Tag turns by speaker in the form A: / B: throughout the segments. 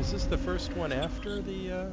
A: Is this the first one after the, uh...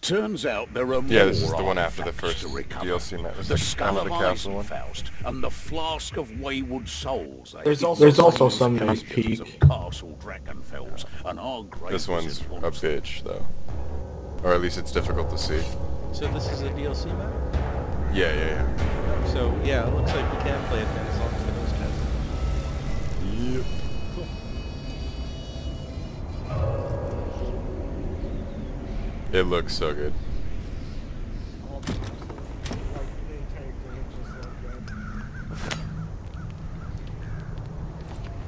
B: Turns out there are
C: Yeah,
B: more
C: this is the one after the first
B: to.
C: DLC map. It's
B: The
C: like
B: Skull of
C: of the Castle one.
B: Eisenfaust and the Flask of Wayward Souls.
D: There's also- there's also some nice
B: pages
D: peak.
B: of Castle Drachenfels, and our great
C: This one's a bitch, though. Or at least it's difficult to see.
A: So this is a DLC map?
C: Yeah, yeah, yeah.
A: So, yeah, it looks like we can play it then
C: It looks so good.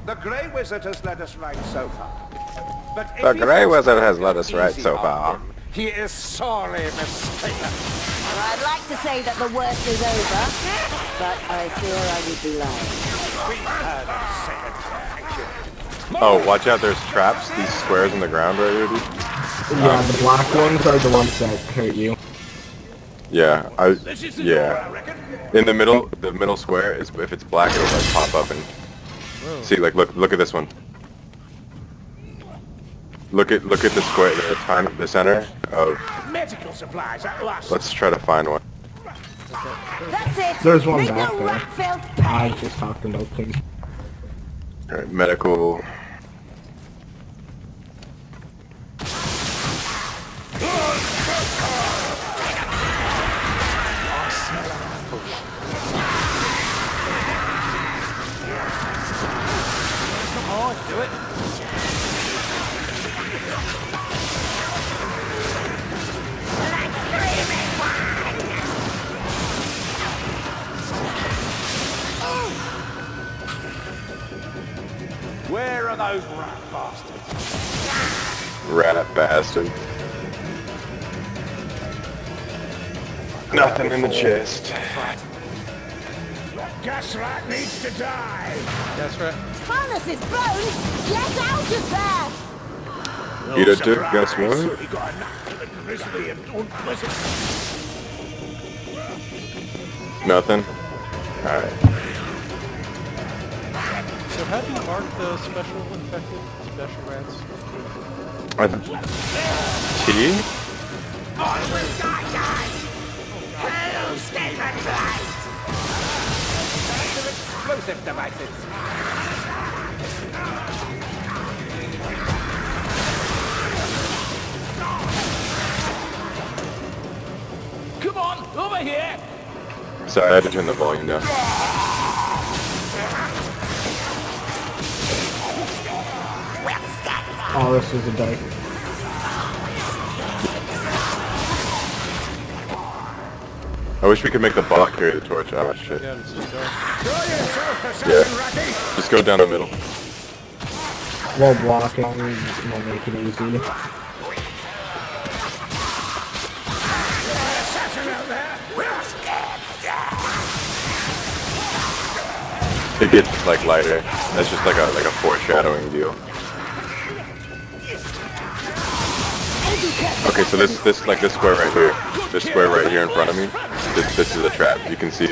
E: The Grey Wizard has led us right so far. But
F: The Grey Wizard has led us right so far.
E: him, He is sorely mistaken.
G: Well, I'd like to say that the worst is over, but I fear I would be lying.
E: We've heard of second perfection.
C: Oh, watch out, there's traps, these squares in the ground right here, dude.
D: Yeah, the black ones are the ones that hurt you.
C: Yeah, I,
E: This is the door, I
C: yeah. In the middle, the middle square, is if it's black, it'll like pop up and...
A: Whoa.
C: See, like, look, look at this one. Look at, look at the square, the time, the center of...
E: Medical supplies at last.
C: Let's try to find one.
G: That's it!
D: There's one
G: Make
D: back
G: no
D: there. I
G: pain!
D: just talked about things.
C: Alright, medical...
A: Do it!
E: Where are those rat bastards?
C: Rat bastard. Nothing in the chest.
E: Gas rat needs to die.
A: That's right.
G: Harness is blown! Get out of there!
C: Eat a
E: No
C: dick,
E: surprise.
C: guess what?
E: We got enough of the grisly and unpleasant.
C: Nothing? Alright.
A: So how do you mark the special infected, special rats?
C: I T?
E: Explosive devices. Come on, over here.
C: Sorry, I had to turn the volume down.
D: Oh, this is a dyke.
C: I wish we could make the bot carry the torch. Oh shit.
A: Yeah, it's too dark.
E: Show yourself a second,
C: Yeah.
E: Ratty.
C: Just go down the middle.
D: While blocking will make it easy.
E: Assassin out there.
C: It gets like lighter. That's just like a like a foreshadowing deal. Okay, so this this like this square right here, this square right here in front of me, this this is a trap. You can see,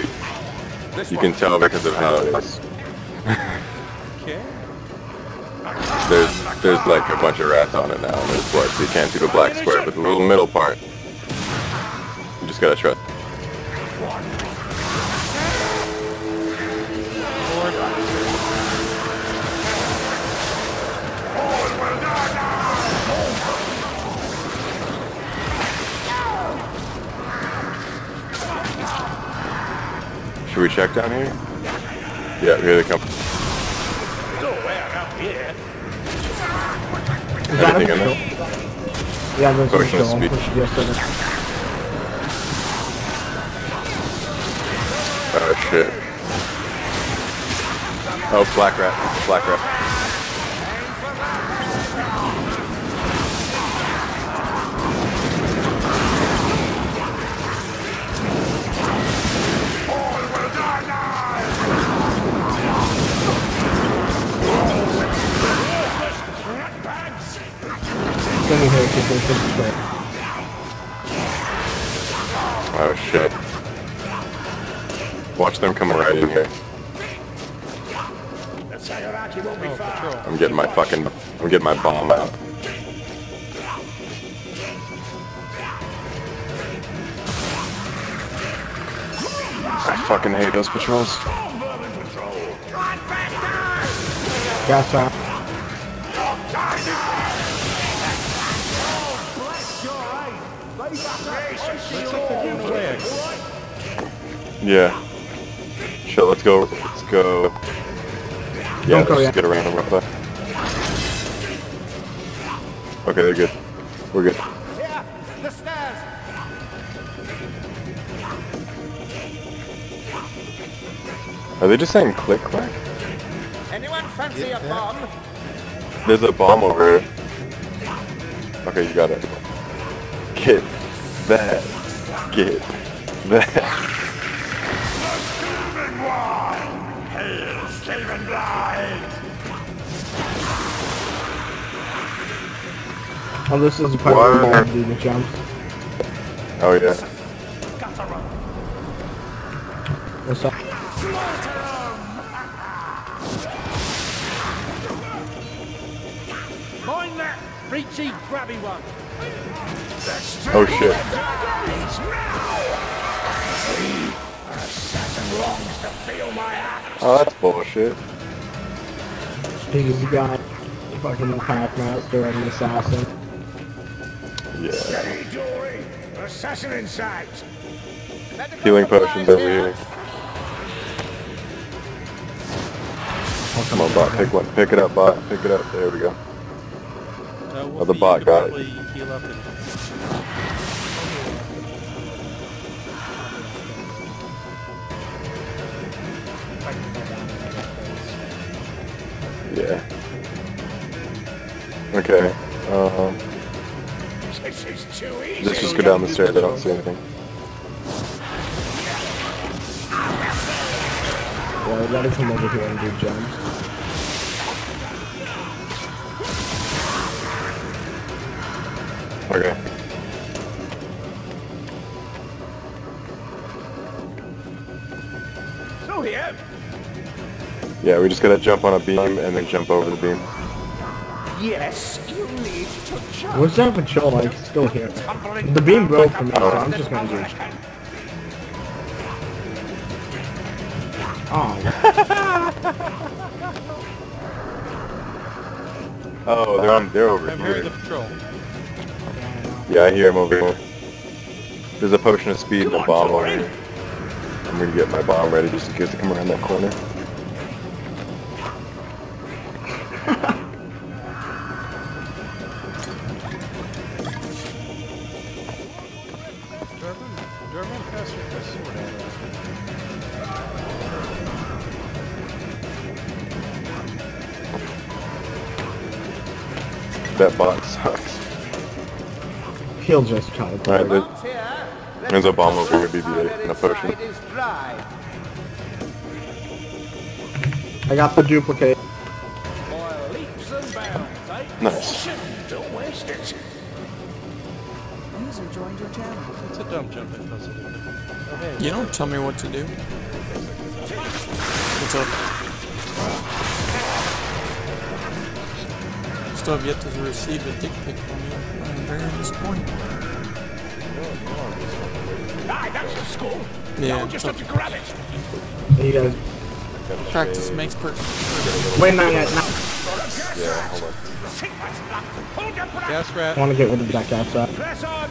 C: you can tell because of how it is.
A: Okay.
C: There's there's like a bunch of rats on it now, and there's blood, so you can't see the black square, but the little middle part, you just gotta trust. We check down here? Yeah, here they come.
E: Nowhere up here.
C: Anything in there?
D: Yeah, there's
C: Potion of
D: kill.
C: speed.
D: There's just a-
C: Oh shit. Oh, black rat. Black rat.
D: any hit because they took the trap.
C: Oh shit. Watch them come right in here. I'm getting my fucking, I'm getting my bomb out. I fucking hate those patrols.
D: Gotcha.
C: Yeah. Shit, let's go. Let's go. Yeah,
D: Don't go
C: let's
D: yet.
C: get around them real quick. Okay, they're good. We're good.
E: Here, the stairs.
C: Are they just saying click clack?
E: Anyone fancy a bomb?
C: There's a bomb over here. Okay, you got it. Get that. Get that.
D: Oh, this is the part
C: Why-
D: where do the jumps.
C: Oh yeah.
D: What's up?
B: Mind that reachy, grabby one.
C: Oh shit. Oh, that's bullshit.
D: He's got fucking Packmaster and Assassin.
C: Yeah.
E: Assassin in sight.
C: Healing potions over here. Come on, bot. Pick one. Pick it up, bot. Pick it up. There we go.
A: We'll
C: Oh, the bot
A: to
C: got it.
A: heal up and
C: Yeah. Okay. Um,
E: This is too easy.
C: let's just go down the stairs. I don't see anything.
D: Yeah, we gotta come over here and do jumps.
C: Okay.
E: So here.
C: Yeah, we just gotta jump on a beam and then jump over the beam.
E: Yes, you need to jump.
D: What's that patrol like? It's still here. The beam broke for me, so I'm just gonna do it. Oh,
C: Oh, they're on. They're over
A: I'm hearing
C: here.
A: the patrol.
C: Yeah, I hear him over here. There's a potion of speed and a bomb over here. I'm gonna get my bomb ready just in case they come around that corner.
D: He'll just try to
C: Alright, there- There's a bomb over here, BB-8,
E: Powder
C: and a potion.
E: inside is dry.
D: I got the duplicate.
E: Leaps and bounds?
C: Nice.
E: Don't waste it.
G: User joined your channel.
A: It's a dumb jump it does it. Oh, hey.
F: You don't tell me what to do. What's up? Still have yet to receive a dick pic from you. I'm very disappointed.
E: Aye, that's the school.
F: Yeah,
E: Now just
F: so
E: have to grab it.
D: You guys,
F: practice makes perfect.
D: wait, not yet. Not.
C: Yeah, hold on.
E: Hold your breath.
A: Gas
D: I want to get rid of that gas trap.
E: Press on.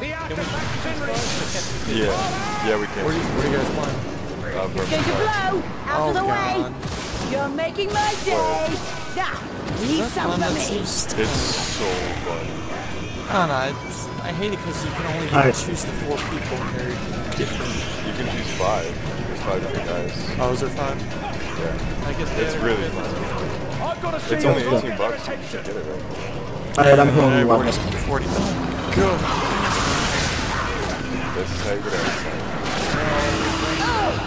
E: The artifact's in reach.
C: Yeah, yeah, we can.
F: Where do you, where do you guys playing?
C: Uh,
G: Going to blow! Out
F: Oh
G: of the
F: god.
G: way! You're making my day! Now, leave some
F: Fun,
G: for me!
C: It's so fun.
F: I don't know. It's, I hate it because you can only
D: Alright.
F: choose the four people and they're different.
C: You can choose five. There's five different guys.
F: Oh, is there five?
C: Yeah.
A: I guess
C: It's really fun.
E: I've got to see
C: It's only
E: all
C: 18
E: get
C: bucks. You
E: attention.
C: should get it right.
D: Alright, I'm
F: I
D: pulling you
F: already
D: up.
F: spent 40 Go.
C: This is how you get out.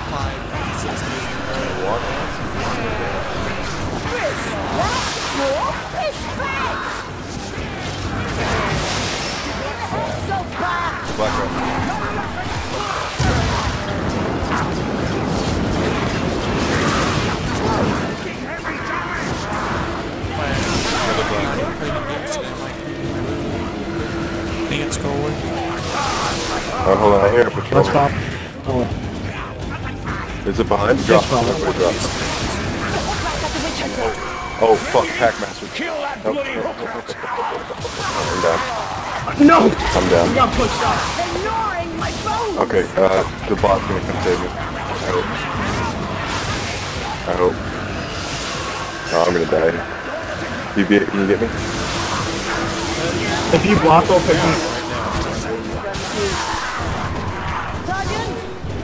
F: Five, six, eight.
C: Walk on.
G: Respect! Respect! So far!
C: Black.
F: Think it's going.
C: Oh, hold on. I hear a patrol.
D: Let's stop. Oh,
C: Is it behind? Drop. Everybody drop. Oh fuck, Packmaster.
E: Kill that bloody hooker!
C: I'm down.
D: No!
C: I'm down.
D: got pushed off.
G: They're my bones!
C: Okay, uh, the bot's gonna come save me. I hope. I hope. Oh, I'm gonna die. You get, can you get me?
D: If you block, I'll pick him.
G: Sergeant!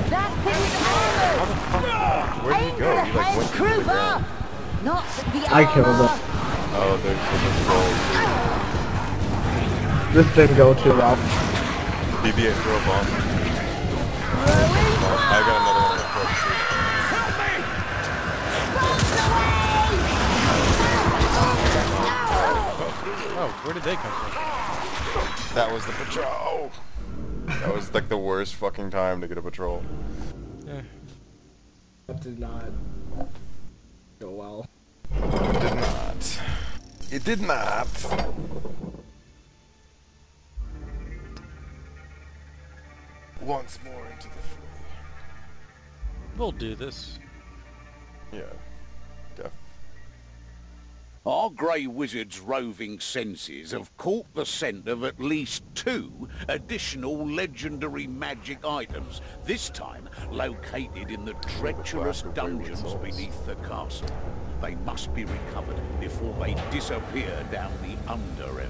G: That thing is armored!
A: Where did
G: Aim
A: he go?
G: for
A: like
G: head
A: went to the
G: crew
A: ground.
G: bar! Not the
D: I killed
G: armor.
D: it.
A: Oh, there's the
D: This didn't go too well.
A: BB-8 throw a bomb. I got another one on the foot. Oh, where did they come from?
H: That was the patrol. That was like the worst fucking time to get a patrol.
A: Yeah.
D: That did not go well.
H: It did not. It did not. Once more into the fray.
A: We'll do this.
H: Yeah. Def.
E: Our Grey Wizard's roving senses have caught the scent of at least two additional legendary magic items, this time located in the treacherous
H: Black
E: dungeons beneath the castle. They must be recovered before they disappear down the Under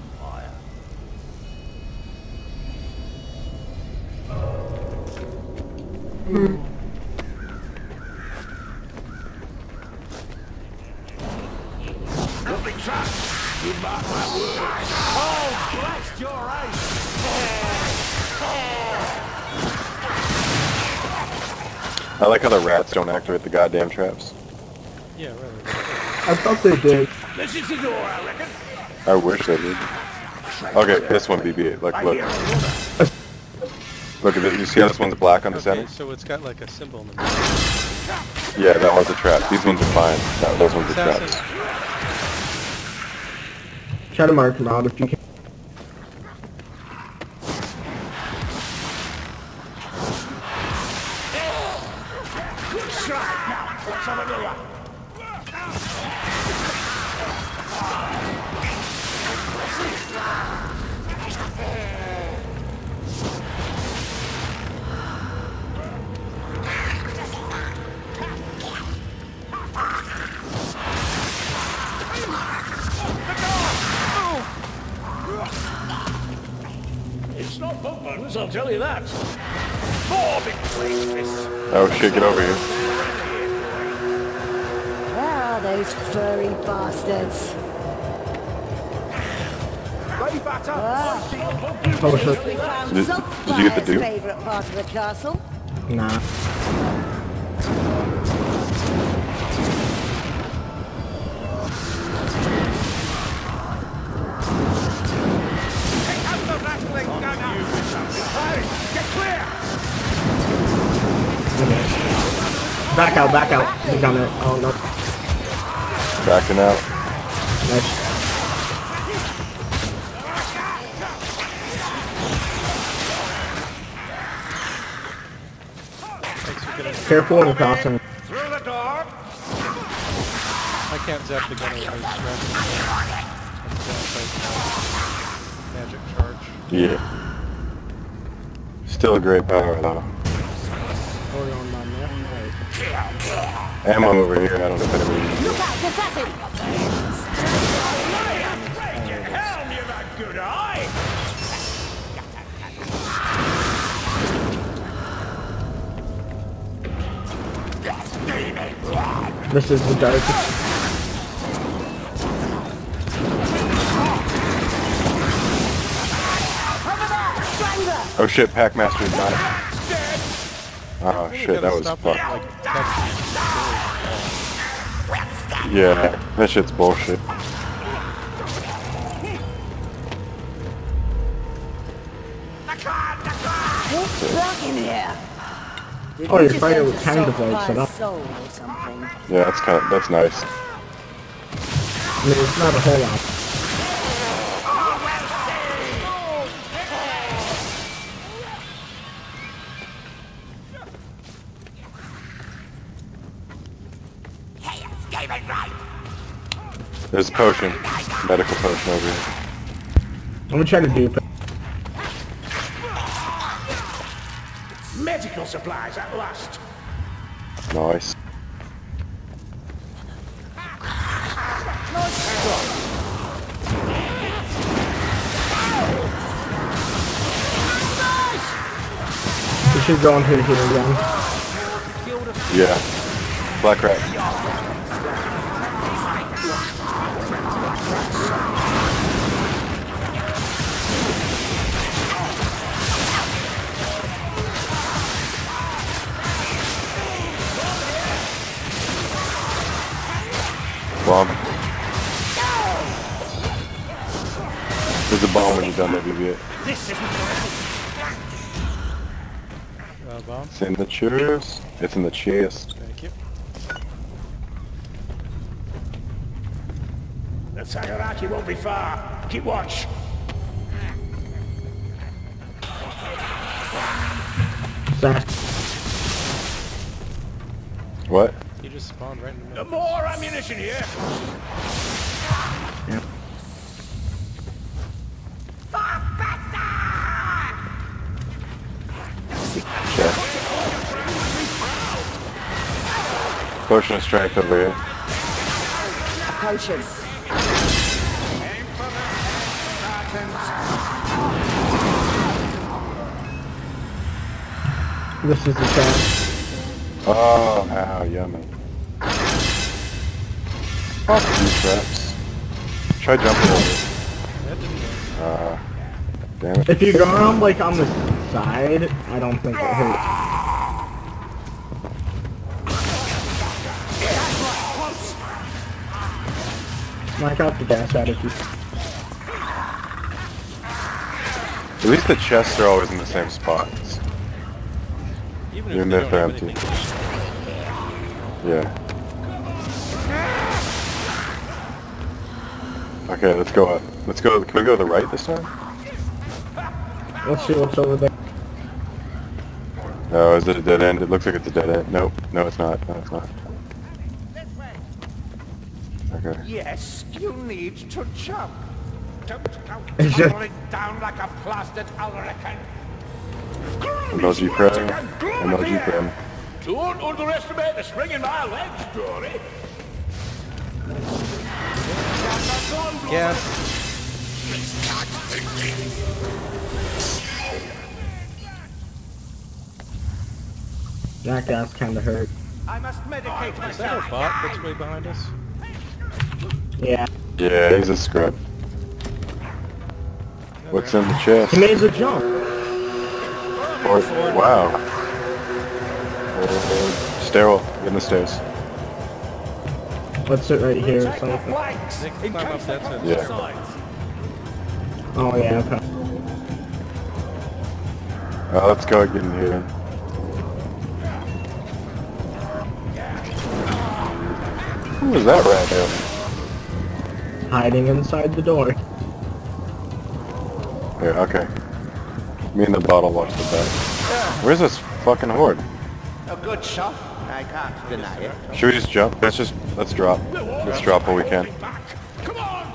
E: Empire. Nothing, sir. You mark my words. Oh, blast your eyes!
C: I like how the rats don't activate the goddamn traps.
A: Yeah, right.
D: I thought they did.
E: This is the door, I reckon.
C: I wish they did. Okay, this one BB-8. Look, look. Look at this. You see how this one's black on the
A: Okay,
C: center?
A: so it's got like a symbol in the middle.
C: Yeah, that one's a trap. These ones are fine. That, those ones are traps.
D: Try to mark them out if you can.
E: Tell you that. More big place,
C: Oh shit, get over here.
G: Where are those furry bastards?
I: Ready, batter?
G: Ah,
D: Oh shit.
C: Did- did you get the
G: Saltfire's
C: dupe?
G: favourite part of the castle.
D: Nah. Back out, back out. He's down there. Oh no.
C: Backing out.
D: Nice.
A: Thanks for getting.
D: Careful when crossing.
I: Through the door!
A: I can't zap the gun with my Magic charge.
C: Yeah. Still a great power though. Ammo over here. I don't know if anybody.
G: Look out, assassin!
E: Helm, you've a good eye!
D: This is the darkest.
G: Over there! Strangler!
C: Oh shit, Packmaster died. Oh shit, that was
A: stop
C: fucked.
A: Like, touching
C: Yeah, that shit's bullshit.
G: It's in here. Did
D: Oh,
G: we
D: you're fighting with kind of like set up.
G: soul or something?
C: Yeah, that's kind of that's nice.
D: I mean, it's not a whole lot.
C: There's a potion. Medical potion over here.
D: I'm gonna try to dupe it.
E: Medical supplies at last.
C: Nice.
D: We should go into here again.
C: Yeah. Black rat. In the chest. It's in the chest.
A: Thank you.
E: The Sagaraki won't be far. Keep watch.
D: Sass.
C: What?
A: He just spawned right in the
E: No
A: middle.
E: more ammunition here.
C: Chest. Potion of strength over here.
G: Potion.
E: Aim for the head, Spartans.
D: This is the trap.
C: Oh, how yummy. Fuck these traps. Try jumping over.
A: That didn't work.
C: Uh, damn it.
D: If you go around like on the side, I don't think it hurts. Knock out the gas attitude.
C: At least the chests are always in the same spots.
A: Even
C: Even
A: if
C: if
A: they
C: they're
A: don't have
C: empty.
A: anything.
C: Yeah. Okay, let's go up. Let's go. Can we go to the right this time?
D: Let's see what's over there.
C: Oh, is it a dead end? It looks like it's a dead end. Nope. No, it's not. No, it's not. Okay.
E: Yes, you need to jump. Don't go
D: Is it-
E: tumbling down like a plastered Ulrican.
C: MLG Prem. MLG Prem.
E: Don't underestimate the spring in my legs, Dory.
A: Yeah.
D: That gas kinda hurt.
E: I must medicate
A: Is that
E: myself.
A: a bot that's way behind us?
D: Yeah.
C: Yeah, he's a scrub. What's in the chest?
D: He made the jump.
C: Or, wow. Uh, sterile. Get in the stairs.
D: Let's sit right here or something.
E: flanks.
A: They can climb up that side.
C: Yeah.
D: Oh yeah, okay.
C: Uh, let's go get in here then. Who was that rat doing?
D: Hiding inside the door.
C: Here, okay. Me and the bottle watch the back. Where's this fucking horde?
E: A good shot. I can't deny it.
C: Should we just jump? Let's just, let's drop. Let's drop what we can.
E: Come on,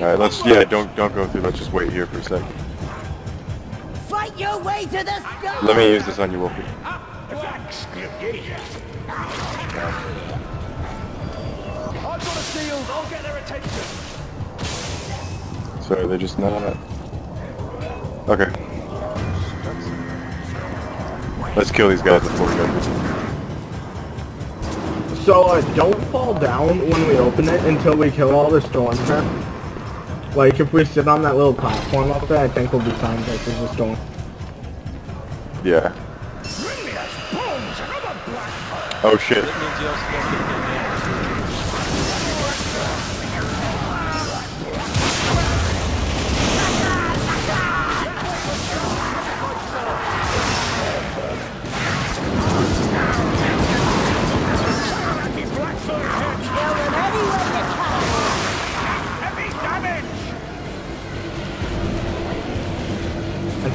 C: Alright, let's, yeah, don't, don't go through. Let's just wait here for a sec.
G: Fight your way to the sky!
C: Let me use this on you, Wolfy.
E: Thanks, Gilgy. I've got a shield. I'll get their attention.
C: Sorry, they're just not... Okay. Let's kill these guys before we go.
D: So uh, don't fall down when we open it until we kill all the storm traps. Like if we sit on that little platform up there, I think we'll be fine versus the storm.
C: Yeah.
E: Bring me as bones. Another black
C: Oh shit.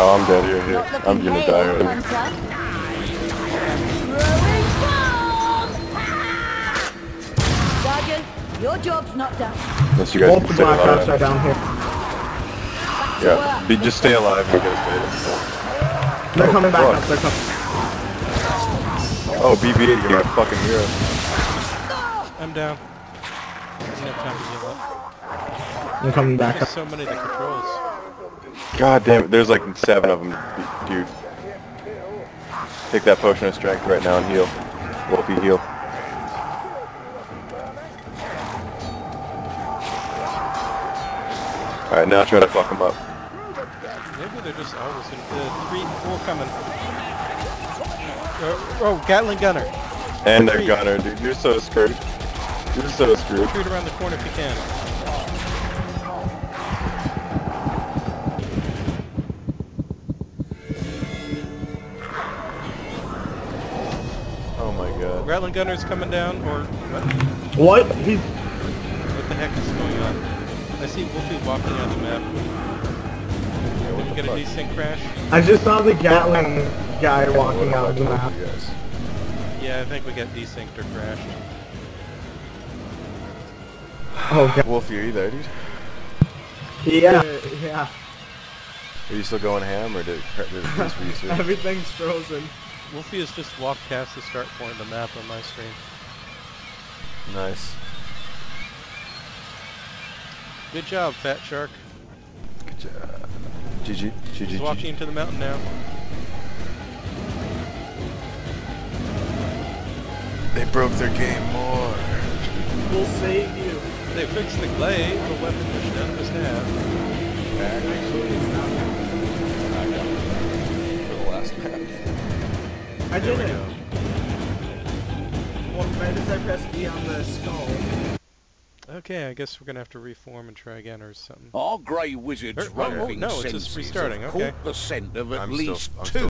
C: Oh, I'm dead here. here. I'm gonna die already.
G: Hunter. Sergeant, your job's not done.
C: Unless you guys
D: Both
C: can stay
D: black are down here.
C: Yeah, be, just stay alive and get us
D: They're coming back
C: oh,
D: up. They're coming.
C: Oh, BB-8, you're my fucking hero.
A: I'm down. Didn't have time to heal up.
D: They're coming back
A: There's
D: up.
A: so many of the controls.
C: God damn it, there's like seven of them, dude. Take that potion of strength right now and heal. Wolfy, heal. Alright, now try to fuck them up.
A: Maybe they're just always uh, three, four coming. Uh, oh, Gatling gunner.
C: And they're
A: Retreat.
C: gunner, dude. You're so screwed. You're so screwed.
A: Shoot around the corner if you can.
C: My god.
A: Gatling gunner's coming down, or what?
D: What? He's
A: What the heck is going on? I see Wolfy walking on the map.
C: Yeah,
A: Did you
C: the
A: get a
C: fuck?
A: desync crash?
D: I just saw the Gatling guy walking out of the map.
H: You guys.
A: Yeah, I think we got desynced or crashed.
D: Oh god.
H: Wolfy, are you there, dude?
D: Yeah. Uh, yeah.
H: Are you still going ham, or did, did this research?
D: Everything's frozen.
A: Wolfy has just walked past the start point of the map on my screen.
H: nice.
A: Good job, Fatshark.
H: Good job. GG. GG.
A: He's walking into the mountain now.
H: They broke their game more.
D: We'll save you.
A: They fixed the glaive, the weapon which none of us have.
H: For
D: I
A: There
D: did
A: we
D: it.
A: go.
D: Well, right as I pressed E on the skull.
A: Okay, I guess we're gonna have to reform and try again or something.
B: Our grey wizard's
A: Er, oh, oh,
B: roving
A: no, it's just
B: senses
A: restarting,
B: have
A: okay.
B: caught the scent of at
H: I'm
B: least
H: I'm
B: two
H: still